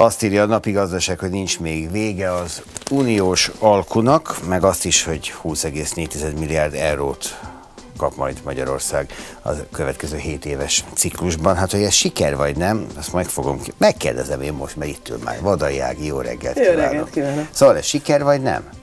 Azt írja a napi gazdaság, hogy nincs még vége az uniós alkunak, meg azt is, hogy 20,4 milliárd eurót kap majd Magyarország a következő 7 éves ciklusban. Hát, hogy ez siker vagy nem, azt majd fogom, megkérdezem én most, mert itt ül már. Vadai Ági, jó reggelt Jó reggelt kívánok. Szóval ez siker vagy nem?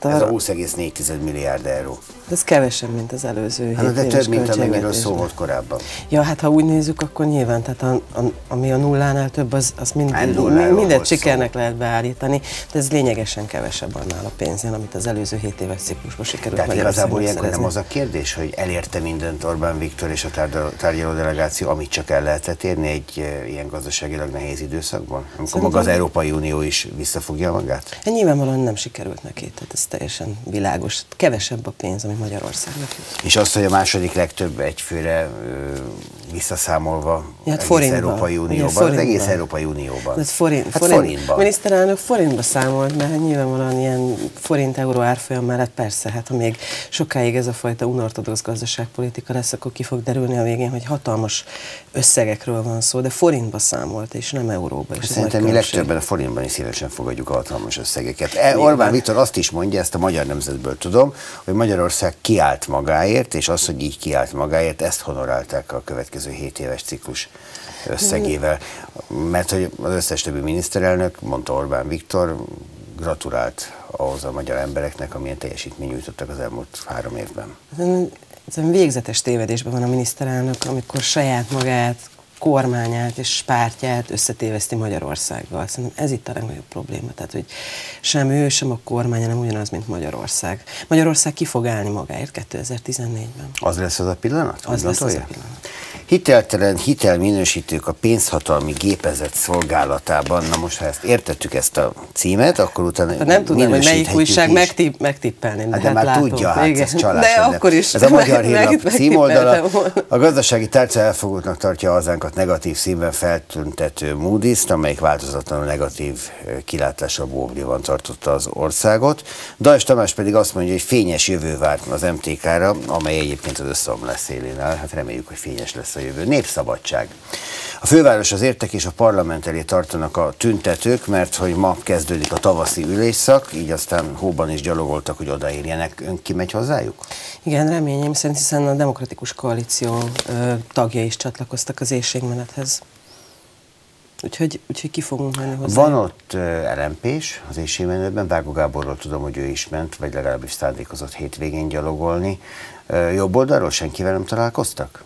Ez a 20,4 milliárd euró. Ez kevesebb, mint az előző hát, de több, mint amennyiről szó volt korábban. Ja, hát ha úgy nézzük, akkor nyilván, tehát a, a, ami a nullánál több, az, az mind, mind, mindet sikernek szó. lehet beállítani, de ez lényegesen kevesebb annál a pénzén, amit az előző 7 éves ciklusban sikerült Tehát igazából ilyenkor nem az a kérdés, hogy elérte mindent Orbán Viktor és a tárgyaló delegáció, amit csak el lehetett érni egy e, ilyen gazdaságilag nehéz időszakban? Amikor Szerintem maga az Európai Unió is visszafogja magát? Nyilvánvalóan nem sikerült neki, tehát ez teljesen világos. Kevesebb a pénz, ami Magyarországnak jut. És azt, hogy a második legtöbb egyfőre visszaszámolva ja, hát egész Európai Unióban, az egész Európai Unióban. Hát, forint, hát forint, forintban. Miniszterelnök forintba számolt, mert hát nyilvánvalóan ilyen forint-euró árfolyam mellett persze, hát ha még sokáig ez a fajta unortodox gazdaságpolitika lesz, akkor ki fog derülni a végén, hogy hatalmas összegekről van szó, de forintba számolt, és nem euróba. És Szerintem mi legtöbben a forintban is szívesen fogadjuk a hatalmas összegeket. E, Orbán Viktor azt is mondja, ezt a magyar nemzetből tudom, hogy Magyarország kiállt magáért, és az, hogy így kiállt magáért, ezt honorálták a következő 7 éves ciklus összegével. Mert hogy az összes többi miniszterelnök, mondta Orbán Viktor, gratulált ahhoz a magyar embereknek, amilyen teljesítmény nyújtottak az elmúlt három évben. Végzetes tévedésben van a miniszterelnök, amikor saját magát kormányát és pártját összetéveszti Magyarországgal. Szerintem ez itt a legnagyobb probléma. Tehát, hogy sem ő, sem a kormány nem ugyanaz, mint Magyarország. Magyarország ki fog állni magáért 2014-ben. Az lesz az a pillanat? Az lesz az a pillanat. Hiteltelen hitelminősítők a pénzhatalmi gépezet szolgálatában. Na most, ha ezt értettük ezt a címet, akkor utána ha Nem tudom, hogy melyik újság megtipp, megtippelni. Hát de, hát már látom. tudja, hát Igen. ez csalás. De lenne. akkor is. Ez a Magyar Hírlap címoldala. A gazdasági tárca elfogultnak tartja hazánkat negatív színben feltüntető Moody's-t, amelyik változatlanul negatív kilátásra bóbliban tartotta az országot. Dajs Tamás pedig azt mondja, hogy fényes jövő várt az MTK-ra, amely egyébként az összeomlás szélén áll. Hát reméljük, hogy fényes lesz a jövő. Népszabadság. A főváros az értek és a parlament elé tartanak a tüntetők, mert hogy ma kezdődik a tavaszi ülésszak, így aztán hóban is gyalogoltak, hogy odaérjenek. Ön kimegy hozzájuk? Igen, reményem szerint, hiszen a Demokratikus Koalíció ö, tagja is csatlakoztak az éjségmenethez. Úgyhogy, úgyhogy ki fogunk menni hozzá. Van ott uh, LMP-s az éjségmenetben, Vágó Gáborról tudom, hogy ő is ment, vagy legalábbis szándékozott hétvégén gyalogolni. Jobb oldalról senkivel nem találkoztak?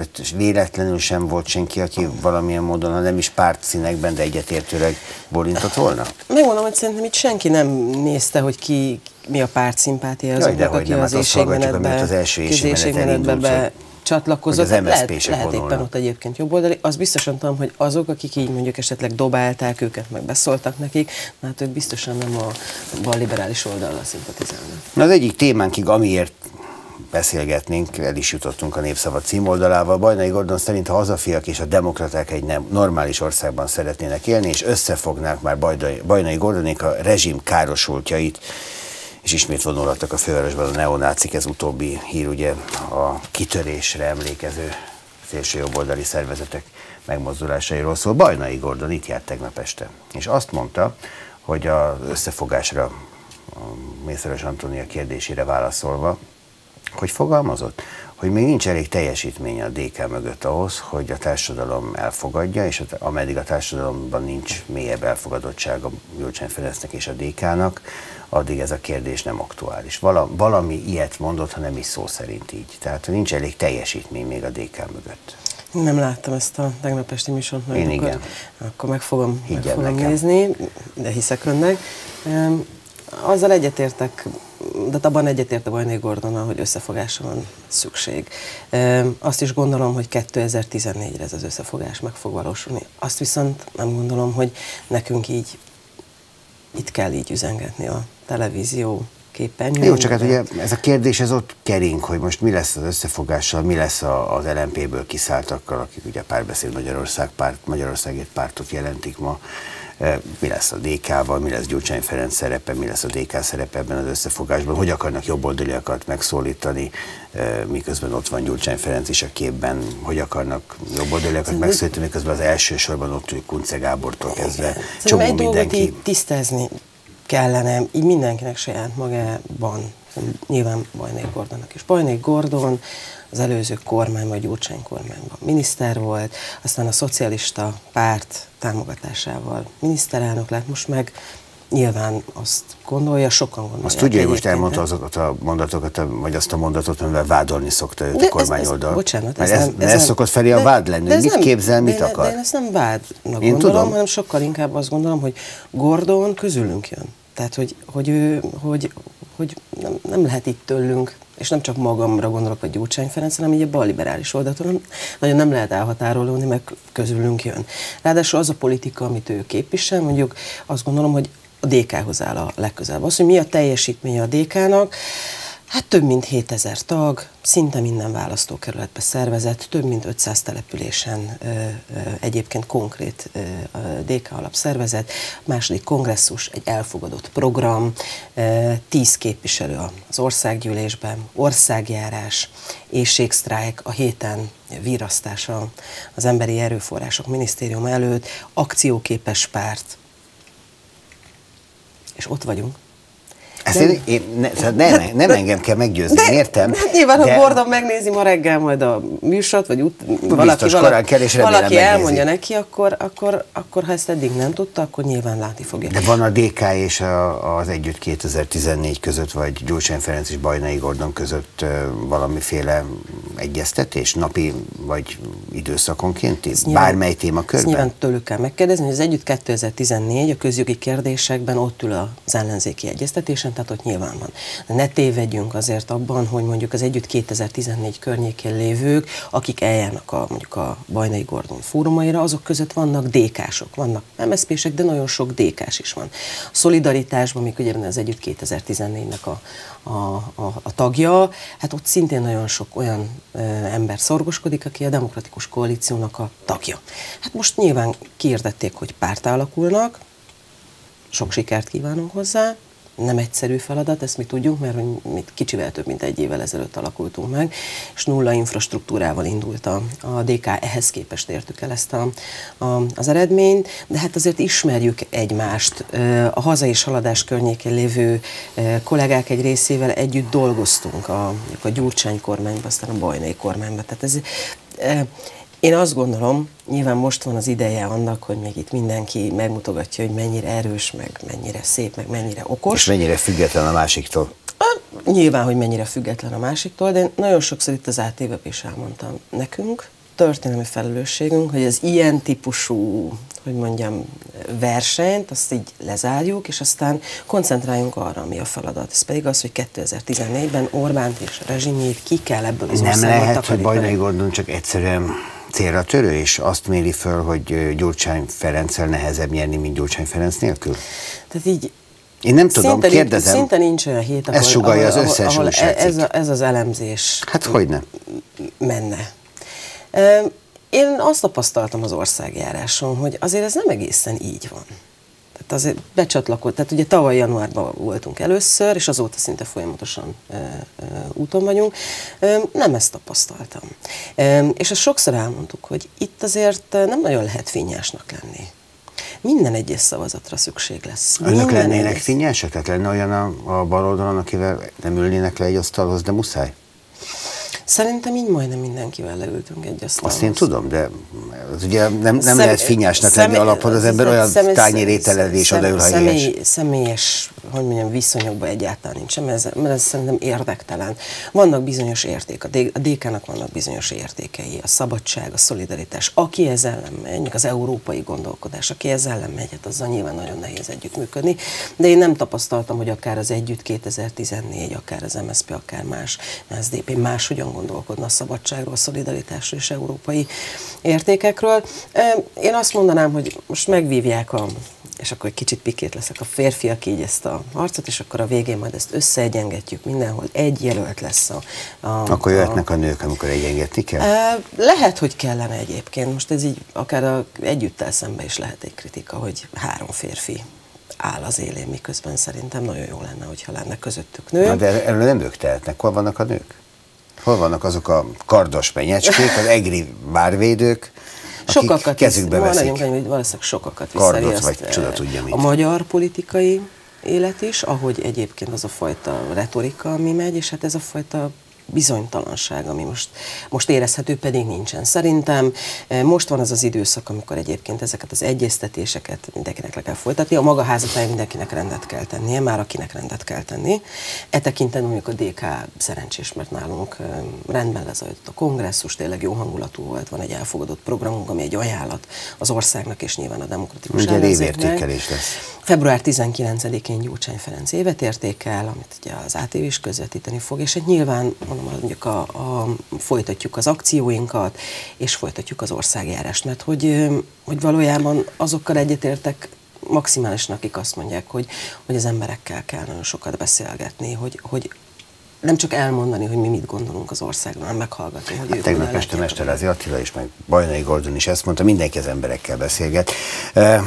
Tehát véletlenül sem volt senki, aki valamilyen módon, ha nem is párt színekben, de egyetértőleg borintott volna? Megmondom, hogy szerintem itt senki nem nézte, hogy ki, mi a párt szimpátia azoknak, aki az hát éjségmenetbe, az első éjségmenetbe be csatlakozott. Az lehet, lehet éppen ott egyébként jobboldali. Az biztosan tudom, hogy azok, akik így mondjuk esetleg dobálták őket, meg beszóltak nekik, hát ők biztosan nem a bal liberális oldalra szimpatizálnak. Na az egyik témánkig, amiért beszélgetnénk, el is jutottunk a Népszava címoldalával. Bajnai Gordon szerint a hazafiak és a demokraták egy nem normális országban szeretnének élni, és összefognák már Bajnai, Bajnai Gordonék a rezsim károsultjait, és ismét vonulattak a fővárosban a neonácik, ez utóbbi hír ugye a kitörésre emlékező szélsőjobboldali szervezetek megmozdulásairól szól. Bajnai Gordon itt járt tegnap este, és azt mondta, hogy az összefogásra a Mészáros Antónia kérdésére válaszolva, hogy fogalmazott? Hogy még nincs elég teljesítmény a DK mögött ahhoz, hogy a társadalom elfogadja, és ameddig a társadalomban nincs mélyebb elfogadottság a Gyurcsány Ferencnek és a DK-nak, addig ez a kérdés nem aktuális. Vala, valami ilyet mondott, ha nem is szó szerint így. Tehát nincs elég teljesítmény még a DK mögött. Nem láttam ezt a tegnap esti műsort, Én akkor, igen. akkor meg fogom, meg fogom nézni, de hiszek önnek. Azzal egyetértek, de abban egyetért a Bajnai Gordona, hogy összefogásra van szükség. Azt is gondolom, hogy 2014-re ez az összefogás meg fog valósulni. Azt viszont nem gondolom, hogy nekünk így itt kell így üzengetni a televízió mindenképpen. Jó, csak hát ugye ez a kérdés ez ott kering, hogy most mi lesz az összefogással, mi lesz az LMP-ből kiszálltakkal, akik ugye párbeszéd Magyarország párt, Magyarországért pártot jelentik ma mi lesz a DK-val, mi lesz Gyurcsány Ferenc szerepe, mi lesz a DK szerepe ebben az összefogásban, hogy akarnak jobboldaliakat megszólítani, miközben ott van Gyurcsány Ferenc is a képben, hogy akarnak jobboldaliakat megszólítani, miközben az első sorban ott ül Kunce Gábortól kezdve csomó egy mindenki. Dolgot így tisztázni kellene, így mindenkinek saját magában, nyilván Bajnai Gordonnak is. Bajnai Gordon az előző kormány, vagy Gyurcsány kormányban miniszter volt, aztán a szocialista párt támogatásával miniszterelnök lett, most meg nyilván azt gondolja, sokan gondolják. Azt tudja, hogy most elmondta azokat a mondatokat, vagy azt a mondatot, amivel vádolni szokta őt de a kormányoldal. Ez, ez, bocsánat, ez, ez, nem, ez, ez szokott felé a vád lenni, mit nem, képzel, mit de, akar? De én ezt nem vádnak Én gondolom, tudom. hanem sokkal inkább azt gondolom, hogy Gordon közülünk jön. Tehát, hogy, hogy, ő, hogy, hogy nem, nem lehet itt tőlünk és nem csak magamra gondolok, vagy Gyurcsány Ferenc, hanem így a balliberális oldaltól nagyon nem lehet elhatárolni, meg közülünk jön. Ráadásul az a politika, amit ő képvisel, mondjuk azt gondolom, hogy a DK-hoz áll a legközelebb. Az, hogy mi a teljesítménye a DK-nak, Hát több mint 7000 tag, szinte minden választókerületbe szervezett, több mint 500 településen ö, ö, egyébként konkrét ö, DK alapszervezet, második kongresszus, egy elfogadott program, ö, 10 képviselő az országgyűlésben, országjárás, éjségsztrájk, a héten virasztása az Emberi Erőforrások Minisztérium előtt, akcióképes párt, és ott vagyunk. Ezt én, én ne, szóval nem, nem engem kell meggyőzni, de, értem. Hát nyilván, de, ha Gordon megnézi ma reggel majd a műsort, vagy ut, valaki, valaki, kell, és valaki megnézi. elmondja neki, akkor, akkor, akkor, ha ezt eddig nem tudta, akkor nyilván látni fogja. De van a DK és a, az Együtt 2014 között, vagy Gyurcsány Ferenc és Bajnai Gordon között valamiféle egyeztetés, napi vagy időszakonként, bármely témakörben? Ezt nyilván tőlük kell megkérdezni, hogy az Együtt 2014 a közjogi kérdésekben ott ül az ellenzéki egyeztetésen, tehát ott nyilván van. De ne tévedjünk azért abban, hogy mondjuk az együtt 2014 környékén lévők, akik eljárnak a, mondjuk a Bajnai Gordon fórumaira, azok között vannak DK-sok, vannak MSZP-sek, de nagyon sok DK-s is van. A szolidaritásban, még ugye az együtt 2014-nek a, a, a, a tagja, hát ott szintén nagyon sok olyan ö, ember szorgoskodik, aki a demokratikus koalíciónak a tagja. Hát most nyilván kiirdették, hogy párt alakulnak, sok sikert kívánunk hozzá, nem egyszerű feladat, ezt mi tudjuk, mert mi kicsivel több mint egy évvel ezelőtt alakultunk meg, és nulla infrastruktúrával indult a, a DK, ehhez képest értük el ezt a, a, az eredményt, de hát azért ismerjük egymást. A haza és haladás környékén lévő kollégák egy részével együtt dolgoztunk a, a Gyurcsány kormányban, aztán a Bajnai kormányban. Tehát ez, én azt gondolom, nyilván most van az ideje annak, hogy még itt mindenki megmutogatja, hogy mennyire erős, meg mennyire szép, meg mennyire okos. És mennyire független a másiktól. Nyilván, hogy mennyire független a másiktól, de én nagyon sokszor itt az ATV is elmondtam nekünk, történelmi felelősségünk, hogy az ilyen típusú, hogy mondjam, versenyt, azt így lezárjuk, és aztán koncentráljunk arra, ami a feladat. Ez pedig az, hogy 2014-ben Orbánt és a rezsimjét ki kell ebből az Nem lehet, hogy Bajnai Gordon csak egyszerűen célra törő, és azt méri föl, hogy Gyurcsány Ferenccel nehezebb nyerni, mint Gyurcsány Ferenc nélkül? Tehát így én nem tudom, szinte kérdezem. Szinte nincs olyan hét, ahol, ez sugalja ahol, az összes ahol, ahol ez, a, ez az elemzés hát hogy nem? menne. Én azt tapasztaltam az országjáráson, hogy azért ez nem egészen így van. Tehát azért becsatlakozott, tehát ugye tavaly januárban voltunk először, és azóta szinte folyamatosan e, e, úton vagyunk. E, nem ezt tapasztaltam. E, és ezt sokszor elmondtuk, hogy itt azért nem nagyon lehet fényásnak lenni. Minden egyes szavazatra szükség lesz. Önök Minden lennének egyes... Tehát lenne olyan a, a bal oldalon, akivel nem ülnének le egy asztalhoz, de muszáj? Szerintem így majdnem mindenkivel leültünk egy asztalhoz. Azt én tudom, de az ugye nem, nem Szem, lehet finnyásnak lenni alapod, az ember olyan tányérételezés odaül, ha személy, Személyes hogy mondjam, viszonyokban egyáltalán nincs, mert ez, mert ez szerintem érdektelen. Vannak bizonyos érték, a DK-nak vannak bizonyos értékei, a szabadság, a szolidaritás. Aki ezzel ellen megy, az európai gondolkodás, aki ezzel ellen megy, hát azzal nyilván nagyon nehéz együttműködni, de én nem tapasztaltam, hogy akár az Együtt 2014, akár az MSZP, akár más, az SDP máshogyan gondolkodna a szabadságról, a szolidaritásról és európai értékekről. Én azt mondanám, hogy most megvívják a és akkor egy kicsit pikét leszek a férfiak így ezt a harcot, és akkor a végén majd ezt összeegyengetjük mindenhol, egy jelölt lesz a... a akkor jöhetnek a, a nők, amikor egyengetni kell? Lehet, hogy kellene egyébként. Most ez így akár a, együttel szembe is lehet egy kritika, hogy három férfi áll az élén, miközben szerintem nagyon jó lenne, hogyha lenne közöttük nő. Na, de erről nem ők tehetnek. Hol vannak a nők? Hol vannak azok a kardos penyecskék, az egri várvédők, sokakat kezükbe visz, veszik. Nagyon, valószínűleg sokakat Kardot, vagy csoda tudja mit. A magyar politikai élet is, ahogy egyébként az a fajta retorika, ami megy, és hát ez a fajta bizonytalanság, ami most, most érezhető, pedig nincsen. Szerintem eh, most van az az időszak, amikor egyébként ezeket az egyeztetéseket mindenkinek le kell folytatni. A maga házatája mindenkinek rendet kell tennie, már akinek rendet kell tenni. E tekintetben mondjuk a DK szerencsés, mert nálunk eh, rendben lezajlott a kongresszus, tényleg jó hangulatú volt, van egy elfogadott programunk, ami egy ajánlat az országnak és nyilván a demokratikus Ugye évértékelés lesz. Február 19-én Gyurcsány Ferenc évet értékel, amit ugye az ATV is közvetíteni fog, és egy nyilván mondom, mondjuk a, a, folytatjuk az akcióinkat, és folytatjuk az országjárást, mert hogy, hogy valójában azokkal egyetértek, maximálisan, akik azt mondják, hogy, hogy az emberekkel kell nagyon sokat beszélgetni, hogy, hogy nem csak elmondani, hogy mi mit gondolunk az országban, hanem meghallgatni, hogy hát ők Tegnap este Mesterázi Attila is, meg Bajnai Gordon is ezt mondta, mindenki az emberekkel beszélget. Uh,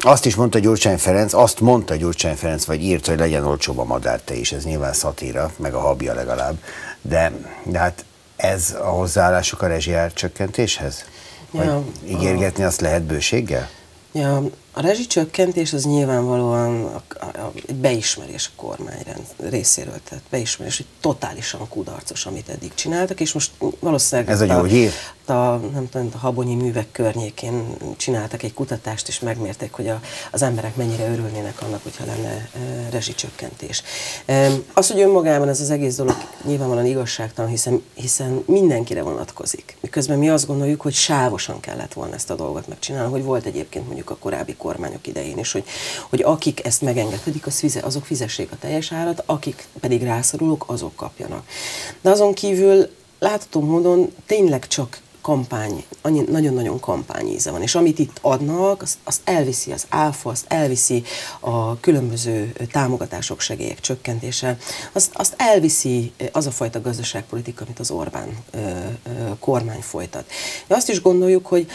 azt is mondta Gyurcsány Ferenc, azt mondta Gyurcsány Ferenc, vagy írt, hogy legyen olcsóbb a madárte is, ez nyilván szatíra, meg a habja legalább, de, de hát ez a hozzáállásuk a rezsiár csökkentéshez? Vagy ja, ígérgetni a... azt lehet bőséggel? Ja, a rezsicsökkentés az nyilvánvalóan a, a, a, beismerés a kormány részéről, tehát beismerés, hogy totálisan kudarcos, amit eddig csináltak, és most valószínűleg... Ez a jó hír? A, nem tudom, a habonyi művek környékén csináltak egy kutatást, és megmérték, hogy a, az emberek mennyire örülnének annak, hogyha lenne e, rezsicsökkentés. E, az, hogy önmagában ez az egész dolog nyilvánvalóan igazságtalan, hiszen, hiszen mindenkire vonatkozik. Miközben mi azt gondoljuk, hogy sávosan kellett volna ezt a dolgot megcsinálni, hogy volt egyébként mondjuk a korábbi kormányok idején is, hogy, hogy akik ezt megengedhetik, az fize, azok fizessék a teljes árat, akik pedig rászorulók, azok kapjanak. De azon kívül látható módon tényleg csak kampány, nagyon-nagyon kampányíze van, és amit itt adnak, azt, azt elviszi az áfa, azt elviszi a különböző támogatások, segélyek csökkentése, azt, azt elviszi az a fajta gazdaságpolitika, amit az Orbán ö, ö, kormány folytat. Mi azt is gondoljuk, hogy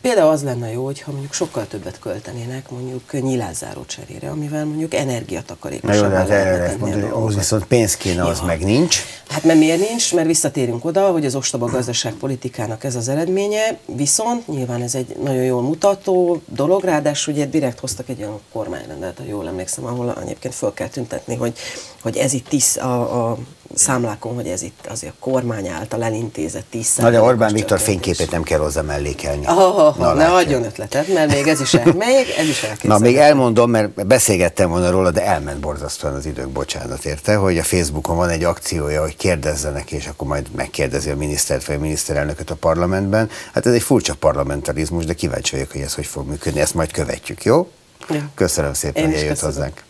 Például az lenne jó, hogyha mondjuk sokkal többet költenének mondjuk nyilázáró cserére, amivel mondjuk energiatakarékosabbá lehetne erre lehet mondani, ahhoz viszont pénz kéne, az ja. meg nincs. Hát mert miért nincs? Mert visszatérünk oda, hogy az ostoba gazdaságpolitikának ez az eredménye, viszont nyilván ez egy nagyon jól mutató dolog, ráadásul ugye direkt hoztak egy olyan kormányrendet, ha jól emlékszem, ahol egyébként föl kell tüntetni, hogy, hogy ez itt tisz, a, a számlákon, hogy ez itt azért a kormány által elintézett 10 Na de Orbán Viktor fényképét nem kell hozzá mellékelni. Oh, oh, Na, ne adjon ötletet, mert még ez is, el, még ez is Na még elmondom, mert beszélgettem volna róla, de elment borzasztóan az idők, bocsánat érte, hogy a Facebookon van egy akciója, hogy kérdezzenek, és akkor majd megkérdezi a minisztert vagy a miniszterelnököt a parlamentben. Hát ez egy furcsa parlamentarizmus, de kíváncsi vagyok, hogy ez hogy fog működni, ezt majd követjük, jó? Ja. Köszönöm szépen, hogy eljött hozzánk.